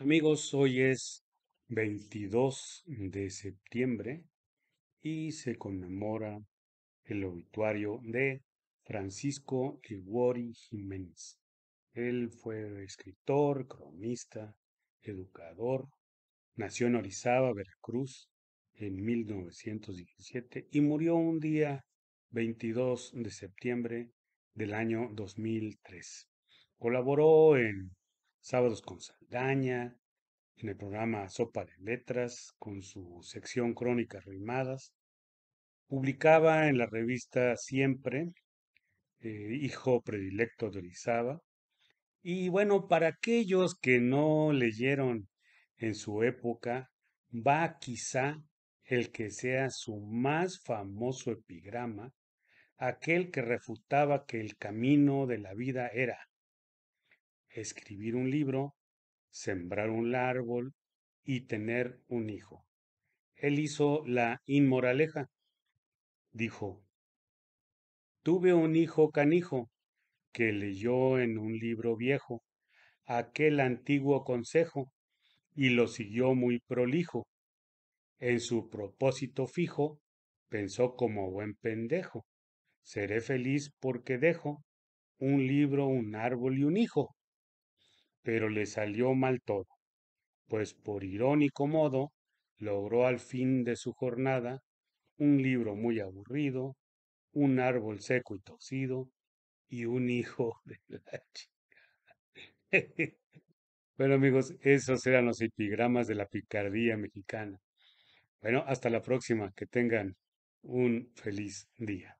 Amigos, hoy es 22 de septiembre y se conmemora el obituario de Francisco Iguori Jiménez. Él fue escritor, cronista, educador, nació en Orizaba, Veracruz, en 1917 y murió un día 22 de septiembre del año 2003. Colaboró en Sábados con Saldaña, en el programa Sopa de Letras, con su sección Crónicas Rimadas. Publicaba en la revista Siempre, eh, Hijo Predilecto de Orizaba. Y bueno, para aquellos que no leyeron en su época, va quizá el que sea su más famoso epigrama, aquel que refutaba que el camino de la vida era escribir un libro, sembrar un árbol y tener un hijo. Él hizo la inmoraleja. Dijo, tuve un hijo canijo que leyó en un libro viejo aquel antiguo consejo y lo siguió muy prolijo. En su propósito fijo pensó como buen pendejo, seré feliz porque dejo un libro, un árbol y un hijo pero le salió mal todo, pues por irónico modo logró al fin de su jornada un libro muy aburrido, un árbol seco y torcido y un hijo de la chica. bueno amigos, esos eran los epigramas de la picardía mexicana. Bueno, hasta la próxima, que tengan un feliz día.